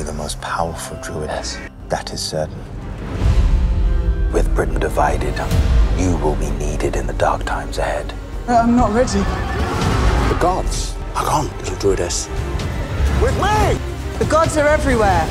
be the most powerful druidess. That is certain. With Britain divided, you will be needed in the dark times ahead. Uh, I'm not ready. The gods are gone, little druidess. With me! The gods are everywhere.